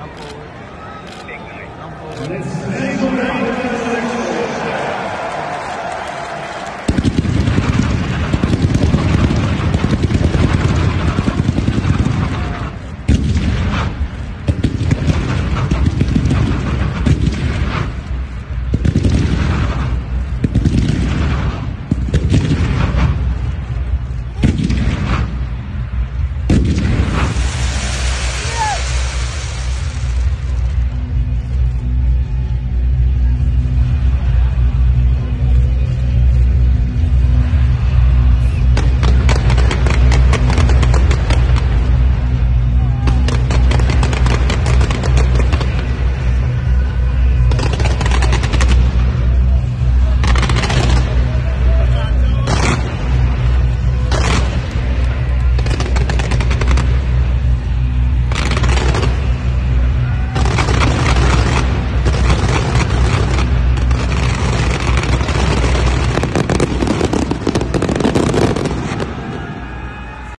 Come forward. Come forward.